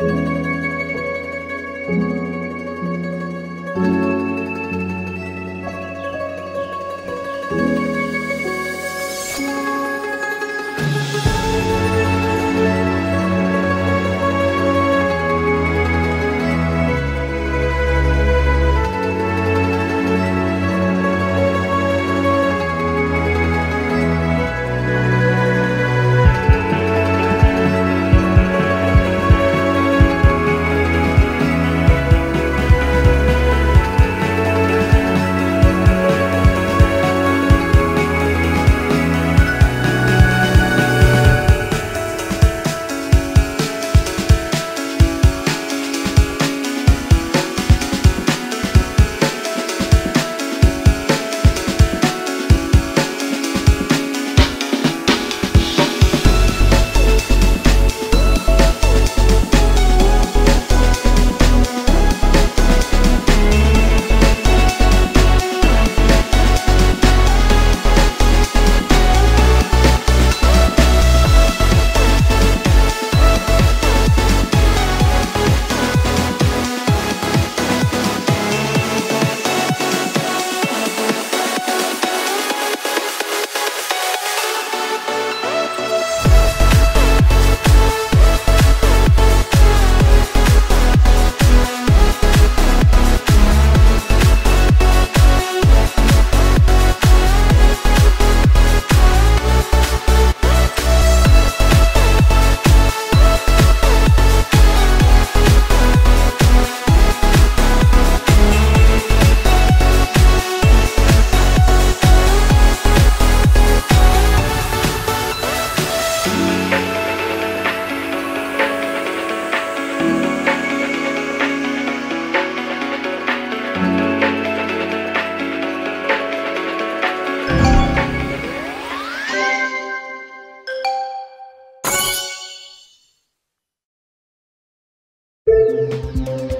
Música Música